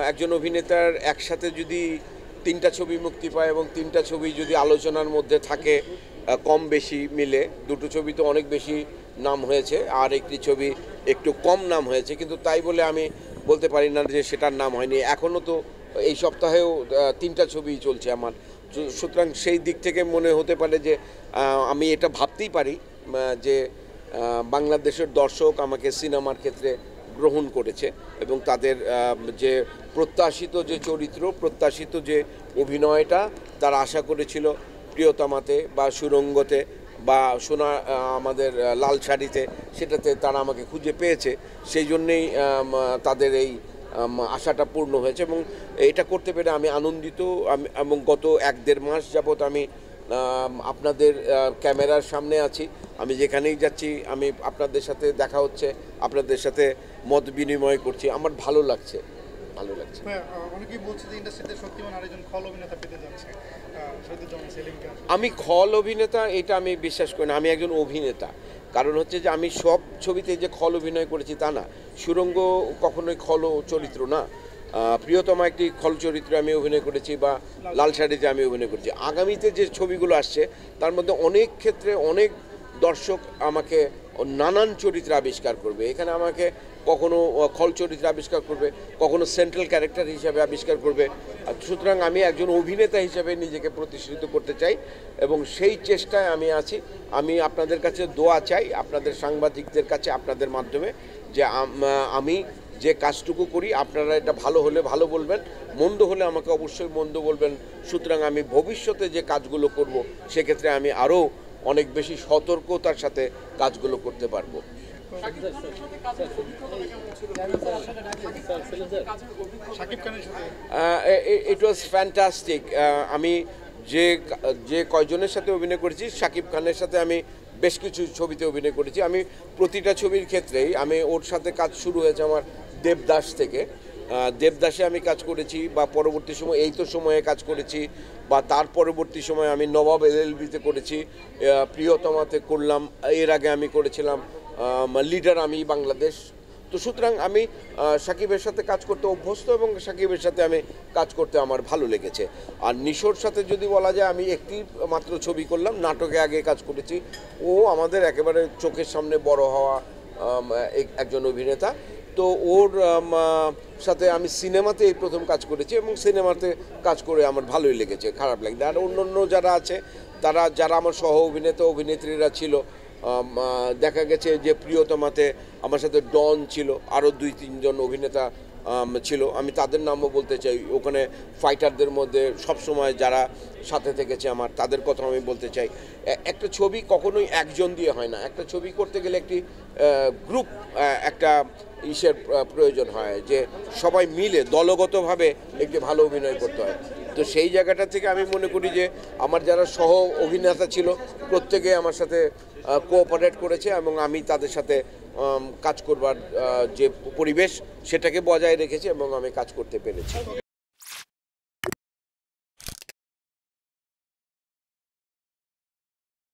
একজন অভিনেতার একসাথে যদি তিনটা ছবি মুক্তি পায় এবং তিনটা ছবি যদি আলোচনার মধ্যে থাকে কম বেশি মিলে, দুটো ছবি তো অনেক বেশি নাম হয়েছে, আর একটি ছবি একটু কম নাম হয়েছে, কিন্তু তাই বলে আমি বলতে পারি না যে সেটার নাম হয়নি। এখনও তো এই সপ্তাহেও তিনটা ছবি চলছে আমার। সুতরাং সেই দিক থেকে মনে হতে পারে যে আমি এটা ভাবতেই পারি যে বাংলাদেশের দর্শক আমাকে সিনেমার ক্ষেত্রে গ্রহণ করেছে এবং তাদের যে প্রত্যাশিত যে চরিত্র প্রত্যাশিত যে অভিনয়টা তারা আশা করেছিল প্রিয়তমাতে বা সুরঙ্গতে বা সোনা আমাদের লাল শাড়িতে সেটাতে তারা আমাকে খুঁজে পেয়েছে। সেই জন্যেই তাদের এই আশাটা পূর্ণ হয়েছে এবং এটা করতে পেরে আমি আনন্দিত। এবং গত এক দেড় মাস যাবৎ আম, আপনাদের ক্যামেরার সামনে আছি। আমি যেখানেই যাচ্ছি আমি আপনাদের সাথে দেখা হচ্ছে আপনাদের সাথে মত বিনিময় করছি। আমার ভালো লাগছে ভালো লাগছে। অনেকেই বলছে যে ইন্ডাস্ট্রিতে শক্তিমান আরেকজন খল অভিনেতা পেতে যাচ্ছে। আমি খল অভিনেতা এটা আমি বিশ্বাস করি না। আমি একজন অভিনেতা। কারণ হচ্ছে যে আমি সব ছবিতে যে খল অভিনয় করেছি তা না। সুরঙ্গ কখনোই খল চরিত্র না। প্রিয়তমা একটি খল চরিত্রে আমি অভিনয় করেছি বা লাল শাড়িতে আমি অভিনয় করেছি। আগামীতে যে ছবিগুলো আসছে, তার মধ্যে অনেক ক্ষেত্রে অনেক দর্শক আমাকে নানান চরিত্র আবিষ্কার করবে। এখানে আমাকে কখনো খল চরিত্র আবিষ্কার করবে, কখনো সেন্ট্রাল ক্যারেক্টার হিসাবে আবিষ্কার করবে। সুতরাং আমি একজন অভিনেতা হিসেবে নিজেকে প্রতিষ্ঠিত করতে চাই এবং সেই চেষ্টায় আমি আছি। আমি আপনাদের কাছে দোয়া চাই, আপনাদের সাংবাদিকদের কাছে, আপনাদের মাধ্যমে যে আমি যে কাজটুকু করি আপনারা এটা ভালো হলে ভালো বলবেন মন্দ হলে আমাকে অবশ্যই মন্দ বলবেন। সুতরাং আমি ভবিষ্যতে যে কাজগুলো করব সেক্ষেত্রে আমি আরও অনেক বেশি সতর্কতার সাথে কাজগুলো করতে পারব। ইট ওয়াজ ফ্যান্টাস্টিক আমি যে যে কয়জনের সাথে অভিনয় করেছি শাকিব খানের সাথে আমি বেশ কিছু ছবিতে অভিনয় করেছি। আমি প্রতিটা ছবির ক্ষেত্রেই আমি ওর সাথে কাজ শুরু হয়েছে আমার দেবদাস থেকে। দেবদাসে আমি কাজ করেছি, বা পরবর্তী সময়, এই তো সময়ে কাজ করেছি, বা তার পরবর্তী সময় আমি নবাব এলএলবিতে করেছি। প্রিয়তমাতে করলাম, এর আগে আমি করেছিলাম লিডার আমি বাংলাদেশ। তো সুতরাং আমি সাকিবের সাথে কাজ করতে অভ্যস্ত, এবং সাকিবের সাথে আমি কাজ করতে আমার ভালো লেগেছে। আর নিশোর সাথে যদি বলা যায়, আমি একটি মাত্র ছবি করলাম, নাটকে আগে কাজ করেছি। ও আমাদের একেবারে চোখের সামনে বড় হওয়া এক- একজন অভিনেতা। তো ওর সাথে আমি সিনেমাতে এই প্রথম কাজ করেছি এবং সিনেমাতে কাজ করে আমার ভালোই লেগেছে, খারাপ লাগবে আর অন্য অন্য যারা আছে, তারা, যারা আমার সহ অভিনেতা, অভিনেত্রীরা ছিল দেখা গেছে যে প্রিয়তমাতে আমার সাথে ডন ছিল, আরও দুই, তিনজন অভিনেতা ছিল। আমি তাদের নামও বলতে চাই। ওখানে ফাইটারদের মধ্যে সবসময় যারা সাথে থেকেছে আমার, তাদের কথা আমি বলতে চাই। একটা ছবি কখনোই একজন দিয়ে হয় না। একটা ছবি করতে গেলে একটি গ্রুপ একটা ইসের প্রয়োজন হয় যে সবাই মিলে দলগতভাবে একটি ভালো অভিনয় করতে হয়। তো সেই জায়গাটা থেকে আমি মনে করি যে আমার যারা সহ অভিনেতা ছিল, প্রত্যেকে আমার সাথে কোঅপারেট করেছে এবং আমি তাদের সাথে কাজ করবার যে পরিবেশ সেটাকে বজায় রেখেছে এবং আমি কাজ করতে পেরেছি।